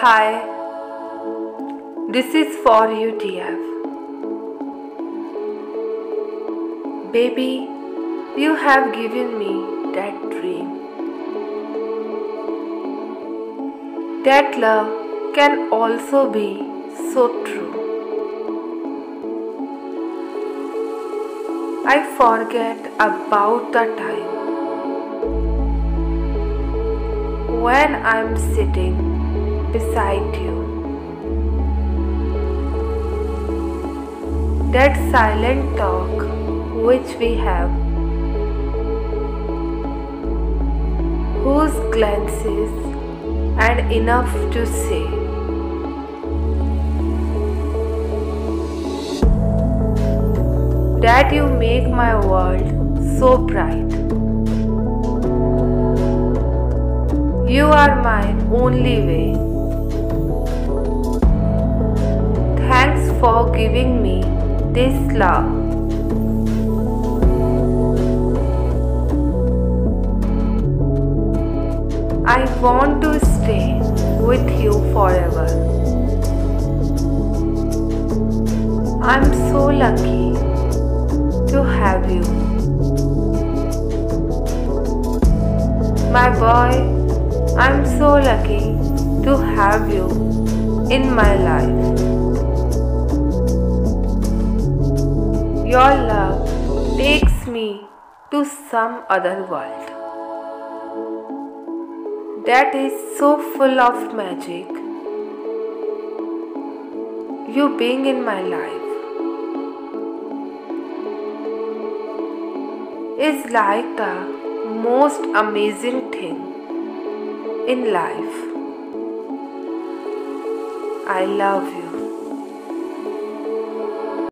Hi, this is for you, DF. Baby, you have given me that dream. That love can also be so true. I forget about the time when I'm sitting beside you. That silent talk which we have, whose glances and enough to say. That you make my world so bright. You are my only way. Giving me this love. I want to stay with you forever. I'm so lucky to have you. My boy, I'm so lucky to have you in my life. Your love takes me to some other world that is so full of magic. You being in my life is like the most amazing thing in life. I love you.